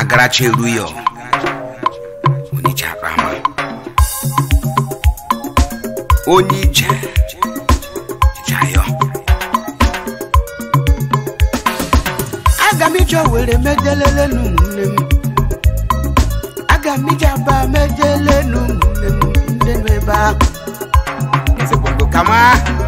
agaracheru ya onye ama onye ije jayo aga m ije were medelelenu nne m aga m ije aba medelenu nne m ndị nọ ebe ahụ kama